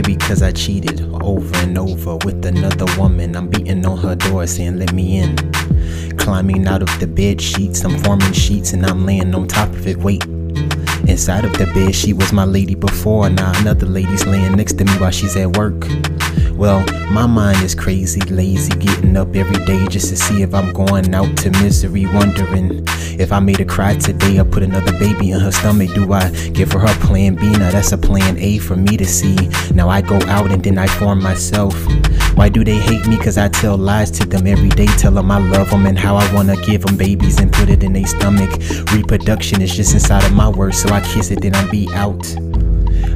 cause I cheated over and over with another woman. I'm beating on her door saying, let me in. Climbing out of the bed sheets, I'm forming sheets and I'm laying on top of it. Wait. Inside of the bed, she was my lady before. Now another lady's laying next to me while she's at work. Well, my mind is crazy, lazy, getting up every day just to see if I'm going out to misery, wondering if I made her cry today or put another baby in her stomach. Do I give her her plan B? Now that's a plan A for me to see. Now I go out and then I form myself. Why do they hate me? Cause I tell lies to them every day. Tell them I love them and how I wanna give them babies and put it in their stomach. Reproduction is just inside of my words, so I kiss it, then I be out.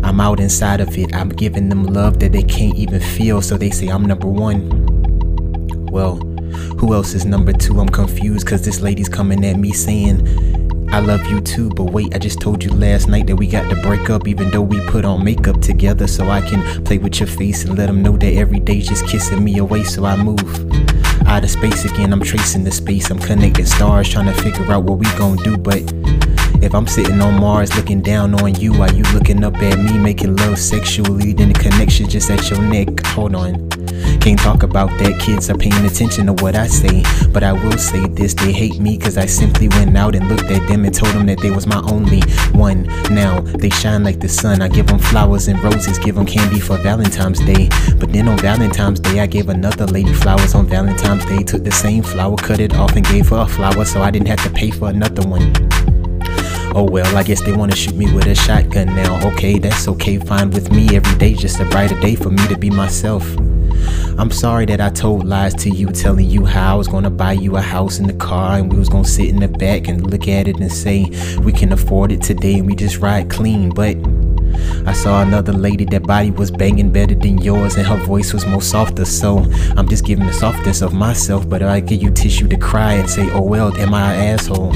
I'm out inside of it. I'm giving them love that they can't even feel, so they say I'm number one. Well, who else is number two? I'm confused cause this lady's coming at me saying, I love you too, but wait, I just told you last night that we got to break up, even though we put on makeup together, so I can play with your face and let them know that every day's just kissing me away, so I move out of space again. I'm tracing the space, I'm connecting stars, trying to figure out what we gon' do, but if I'm sitting on Mars looking down on you while you looking up at me making love sexually, then the connection just at your neck. Hold on. Can't talk about that, kids are paying attention to what I say. But I will say this, they hate me cause I simply went out and looked at them and told them that they was my only one. Now they shine like the sun. I give them flowers and roses, give them candy for Valentine's Day. But then on Valentine's Day, I gave another lady flowers on Valentine's Day. Took the same flower, cut it off, and gave her a flower so I didn't have to pay for another one. Oh well, I guess they wanna shoot me with a shotgun now. Okay, that's okay, fine with me. Every day just a brighter day for me to be myself. I'm sorry that I told lies to you, telling you how I was gonna buy you a house and a car, and we was gonna sit in the back and look at it and say we can afford it today and we just ride clean. But I saw another lady that body was banging better than yours and her voice was more softer. So I'm just giving the softness of myself, but I give you tissue to cry and say, oh well, am I an asshole?